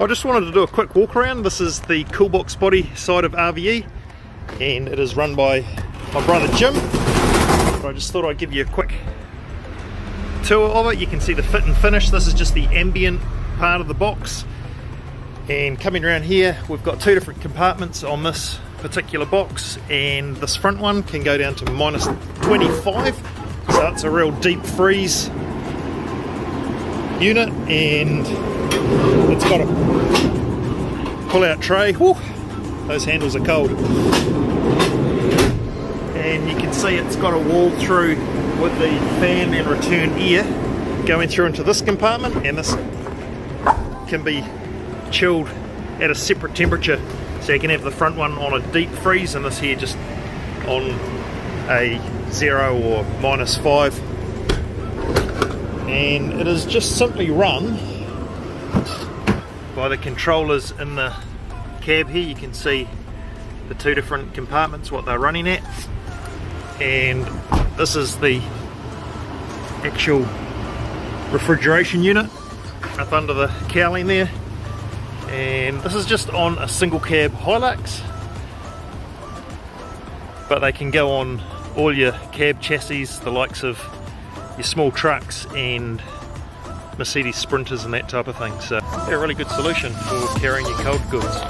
I just wanted to do a quick walk around. This is the Coolbox body side of RVE and it is run by my brother Jim. But I just thought I'd give you a quick tour of it. You can see the fit and finish. This is just the ambient part of the box. And coming around here, we've got two different compartments on this particular box and this front one can go down to minus 25 so it's a real deep freeze unit and it's got a pull out tray. Whew, those handles are cold. And you can see it's got a wall through with the fan and return air going through into this compartment and this can be chilled at a separate temperature. So you can have the front one on a deep freeze and this here just on a zero or minus five and it is just simply run by the controllers in the cab here. You can see the two different compartments what they're running at. And this is the actual refrigeration unit up under the cowling there. And this is just on a single cab Hilux. But they can go on all your cab chassis the likes of your small trucks and Mercedes Sprinters and that type of thing. So they're a really good solution for carrying your cold goods